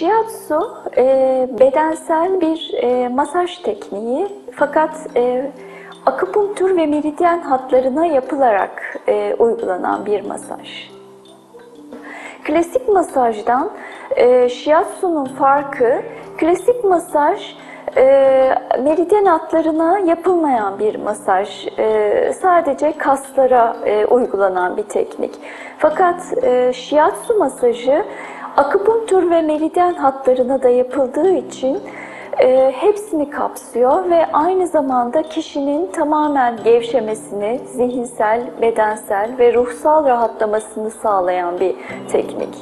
Shiatsu e, bedensel bir e, masaj tekniği fakat e, akupunktur ve meridyen hatlarına yapılarak e, uygulanan bir masaj. Klasik masajdan e, Shiatsu'nun farkı, klasik masaj e, meridyen hatlarına yapılmayan bir masaj. E, sadece kaslara e, uygulanan bir teknik. Fakat e, Shiatsu masajı akupunktur ve meridyen hatlarına da yapıldığı için e, hepsini kapsıyor ve aynı zamanda kişinin tamamen gevşemesini, zihinsel, bedensel ve ruhsal rahatlamasını sağlayan bir teknik.